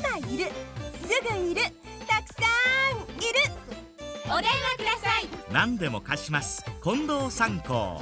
今いる。すぐいる。たくさんいる。お電話ください。何でも貸します。近藤参考